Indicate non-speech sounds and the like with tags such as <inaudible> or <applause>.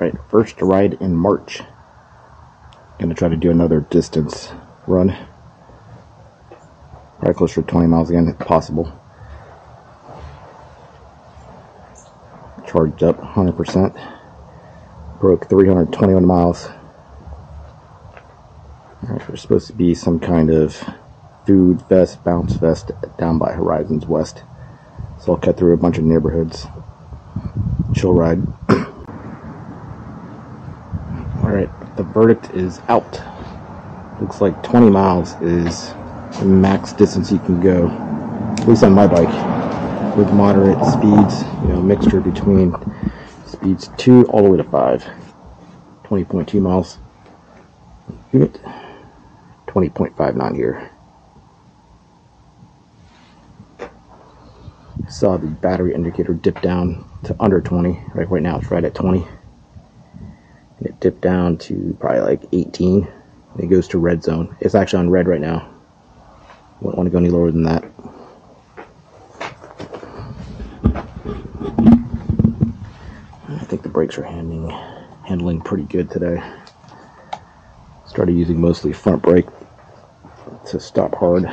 Right, first ride in March. Gonna try to do another distance run. Probably closer to 20 miles again, if possible. Charged up 100%. Broke 321 miles. Alright, there's supposed to be some kind of food fest, bounce fest down by Horizons West. So I'll cut through a bunch of neighborhoods. Chill ride. <clears throat> the verdict is out. Looks like 20 miles is the max distance you can go, at least on my bike, with moderate speeds, you know, mixture between speeds 2 all the way to 5. 20.2 miles. 20.5 not here. Saw the battery indicator dip down to under 20. Right, right now it's right at 20. Dipped down to probably like 18. And it goes to red zone. It's actually on red right now. Wouldn't want to go any lower than that. I think the brakes are handling handling pretty good today. Started using mostly front brake to stop hard.